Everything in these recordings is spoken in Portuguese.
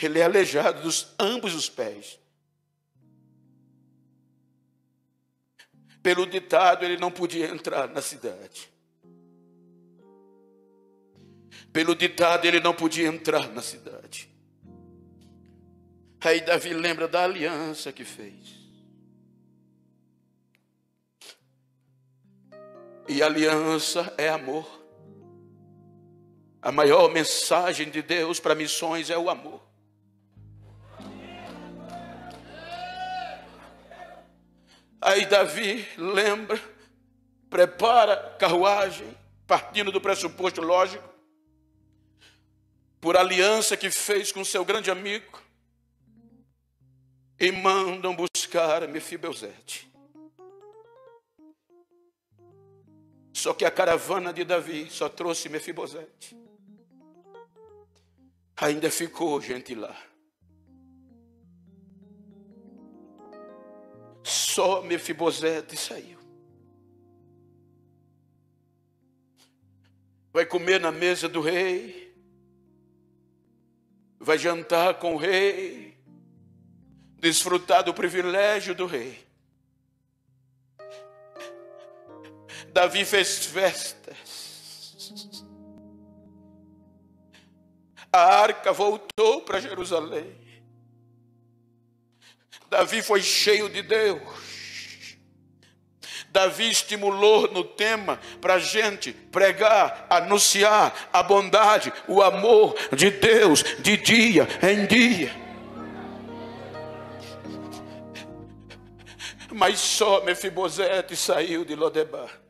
Ele é aleijado dos ambos os pés. Pelo ditado, ele não podia entrar na cidade. Pelo ditado, ele não podia entrar na cidade. Aí Davi lembra da aliança que fez. E aliança é amor. A maior mensagem de Deus para missões é o amor. Aí Davi lembra, prepara carruagem, partindo do pressuposto lógico, por aliança que fez com seu grande amigo, e mandam buscar Mefibosete. Só que a caravana de Davi só trouxe Mefibosete. Ainda ficou gente lá. Só Mefibosete saiu. Vai comer na mesa do rei. Vai jantar com o rei. Desfrutar do privilégio do rei. Davi fez festas. A arca voltou para Jerusalém. Davi foi cheio de Deus. Davi estimulou no tema para a gente pregar, anunciar a bondade, o amor de Deus de dia em dia. Mas só Mefibosete saiu de Lodebar.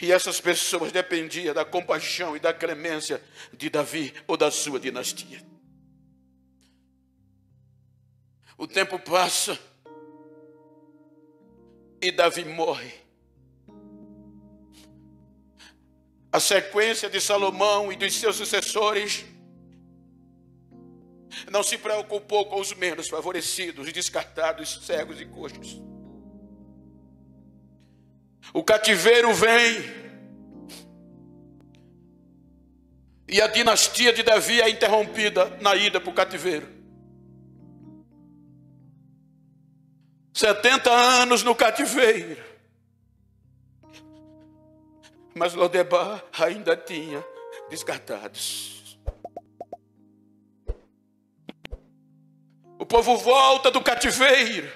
E essas pessoas dependiam da compaixão e da clemência de Davi ou da sua dinastia. O tempo passa e Davi morre. A sequência de Salomão e dos seus sucessores não se preocupou com os menos favorecidos, descartados, cegos e coxos. O cativeiro vem. E a dinastia de Davi é interrompida na ida para o cativeiro. 70 anos no cativeiro. Mas Lodebar ainda tinha descartados. O povo volta do cativeiro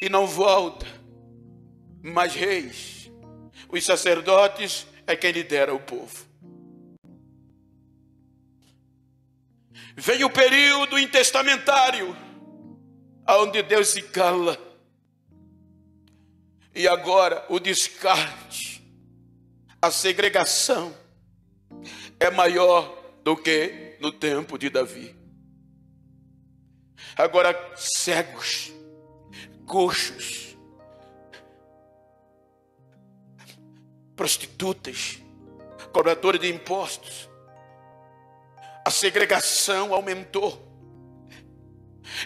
e não volta mais reis. Os sacerdotes é quem lidera o povo. Vem o período intestamentário onde Deus se cala. E agora o descarte, a segregação é maior do que no tempo de Davi. Agora cegos, coxos, prostitutas, cobradores de impostos. A segregação aumentou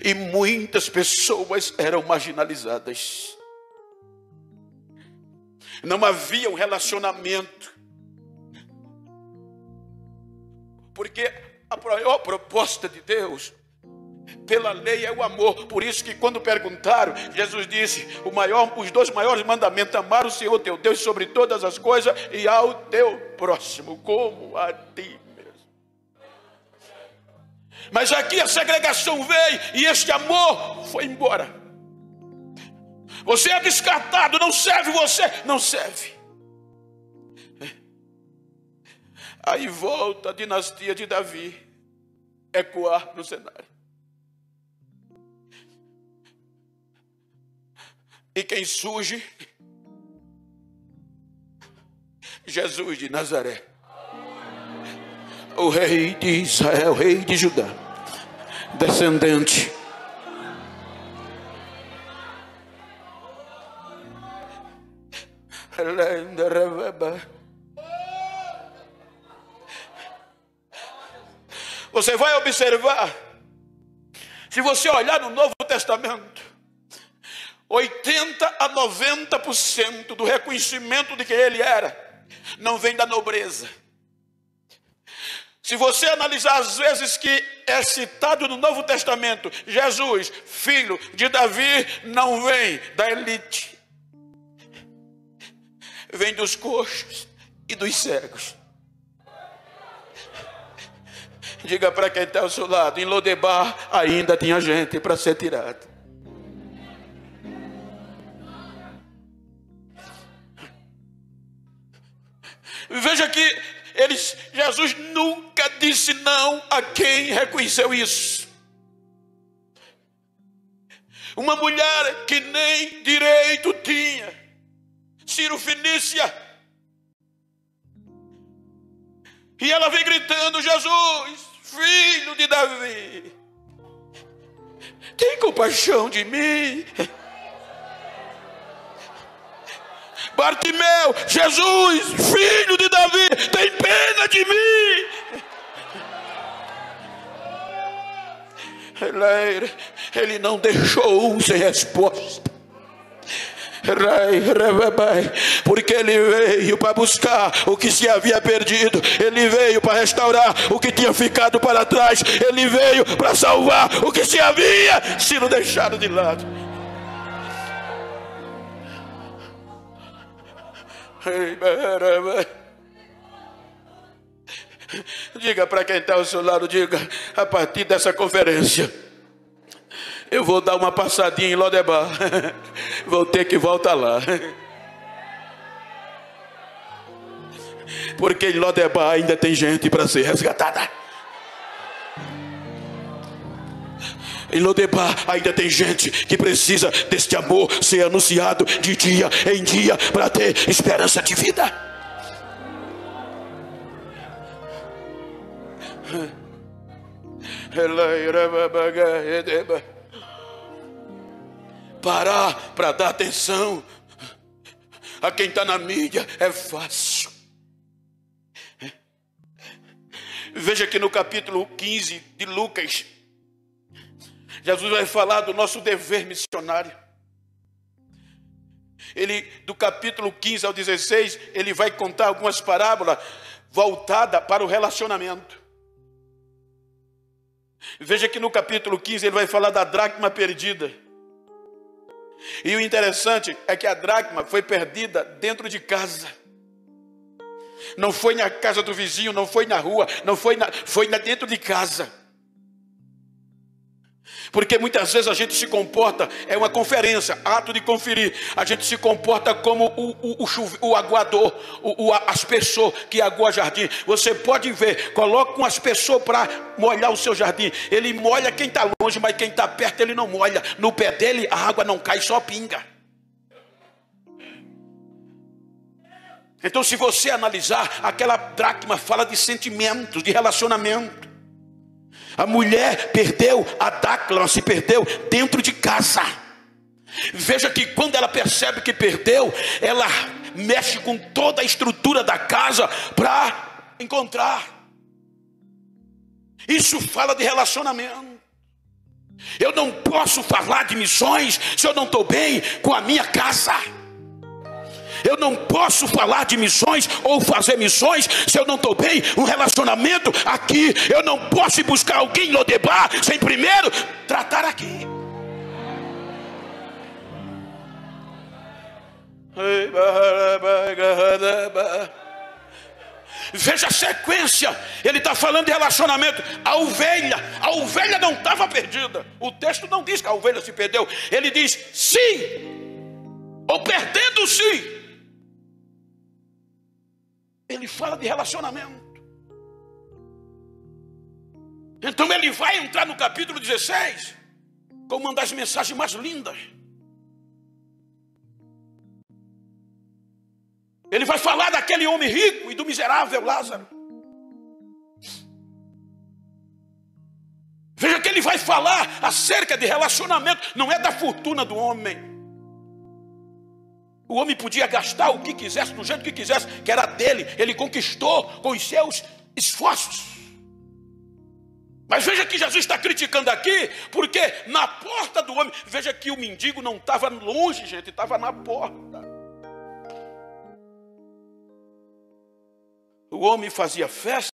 e muitas pessoas eram marginalizadas. Não havia um relacionamento. Porque a maior proposta de Deus pela lei é o amor. Por isso que quando perguntaram, Jesus disse: maior, os dois maiores mandamentos: amar o Senhor teu Deus sobre todas as coisas e ao teu próximo como a ti. Mas aqui a segregação veio e este amor foi embora. Você é descartado, não serve você, não serve. Aí volta a dinastia de Davi ecoar no cenário. E quem surge? Jesus de Nazaré o rei de Israel, o rei de Judá, descendente. Você vai observar, se você olhar no Novo Testamento, 80 a 90% do reconhecimento de que ele era, não vem da nobreza Se você analisar as vezes que é citado no Novo Testamento, Jesus, filho de Davi, não vem da elite, vem dos coxos e dos cegos. Diga para quem está ao seu lado, em Lodebar ainda tinha gente para ser tirado. Veja que eles, Jesus nunca disse não a quem reconheceu isso. Uma mulher que nem direito tinha, Ciro Finícia, e ela vem gritando: Jesus, filho de Davi, tem compaixão de mim. Bartimeu, Jesus, filho de Davi, tem pena de mim. Ele não deixou um sem resposta. Porque ele veio para buscar o que se havia perdido, ele veio para restaurar o que tinha ficado para trás, ele veio para salvar o que se havia sido deixado de lado. Diga para quem está ao seu lado, diga, a partir dessa conferência, eu vou dar uma passadinha em Lodebar. Vou ter que voltar lá. Porque em Lodebar ainda tem gente para ser resgatada. Em Lodebar ainda tem gente que precisa deste amor ser anunciado de dia em dia para ter esperança de vida. Parar para dar atenção a quem está na mídia é fácil. Veja que no capítulo 15 de Lucas, Jesus vai falar do nosso dever missionário. Ele, do capítulo 15 ao 16, ele vai contar algumas parábolas voltadas para o relacionamento. Veja que no capítulo 15 ele vai falar da dracma perdida. E o interessante é que a dracma foi perdida dentro de casa. Não foi na casa do vizinho, não foi na rua, não foi na, foi na dentro de casa. Porque muitas vezes a gente se comporta, é uma conferência, ato de conferir. A gente se comporta como o, o, o, chuve, o aguador, o, o aspersor que agua jardim. Você pode ver, coloca um aspersor para molhar o seu jardim. Ele molha quem está longe, mas quem está perto ele não molha. No pé dele a água não cai, só pinga. Então, se você analisar, aquela dracma fala de sentimentos, de relacionamento. A mulher perdeu a dáclama, se perdeu dentro de casa. Veja que quando ela percebe que perdeu, ela mexe com toda a estrutura da casa para encontrar. Isso fala de relacionamento. Eu não posso falar de missões se eu não estou bem com a minha casa. Eu não posso falar de missões ou fazer missões se eu não estou bem. Um relacionamento aqui, eu não posso ir buscar alguém em Lodebar sem primeiro tratar aqui. Veja a sequência, ele está falando de relacionamento. A ovelha, a ovelha não estava perdida. O texto não diz que a ovelha se perdeu. Ele diz sim, ou perdendo-se. Ele fala de relacionamento. Então ele vai entrar no capítulo 16 com uma das mensagens mais lindas. Ele vai falar daquele homem rico e do miserável Lázaro. Veja que ele vai falar acerca de relacionamento, não é da fortuna do homem. O homem podia gastar o que quisesse, do jeito que quisesse, que era dele, ele conquistou com os seus esforços. Mas veja que Jesus está criticando aqui, porque na porta do homem, veja que o mendigo não estava longe, gente, estava na porta. O homem fazia festa